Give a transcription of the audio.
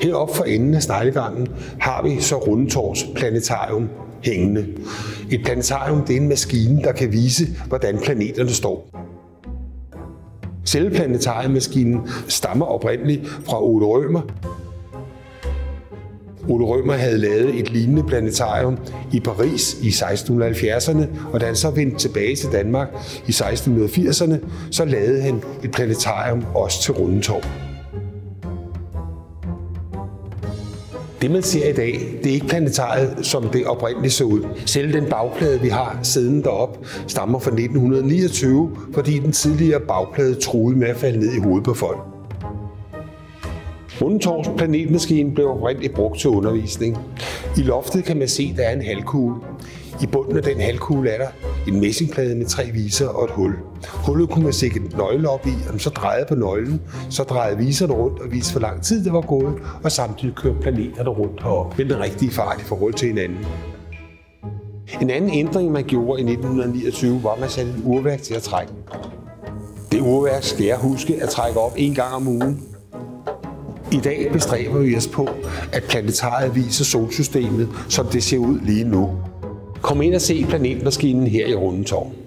Heroppe for enden af sneglegangen har vi så Rundetårs Planetarium hængende. Et planetarium det er en maskine, der kan vise, hvordan planeterne står. Selve planetariemaskinen stammer oprindeligt fra Ole Rømer. Ole Rømer havde lavet et lignende planetarium i Paris i 1670'erne, og da han så vendte tilbage til Danmark i 1680'erne, så lavede han et planetarium også til Rundetårn. Det, man ser i dag, det er ikke planetariet, som det oprindeligt så ud. Selv den bagplade, vi har siden derop, stammer fra 1929, fordi den tidligere bagplade troede med at falde ned i hovedet på folk. Rundetårs planetmaskine blev oprindeligt brugt til undervisning. I loftet kan man se, at der er en halvkugle. I bunden af den halvkugle er der en messingplade med tre viser og et hul. Hullet kunne man sætte en nøgle op i, og så drejede på nøglen, så drejede viserne rundt og viste, hvor lang tid det var gået, og samtidig kørte planeterne rundt heroppe med den rigtige fart i forhold til hinanden. En anden ændring, man gjorde i 1929, var, at man satte et urværk til at trække. Det urværk skal jeg huske at trække op en gang om ugen. I dag bestræber vi os på, at planetariet viser solsystemet, som det ser ud lige nu. Kom ind og se planetmaskinen her i Rundetårn.